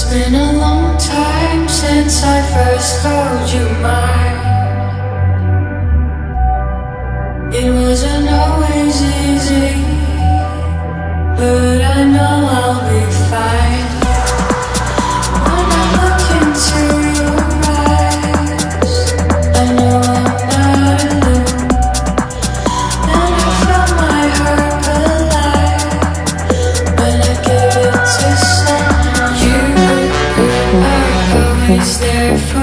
It's been a long time since I first called you mine. It wasn't always easy, but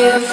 give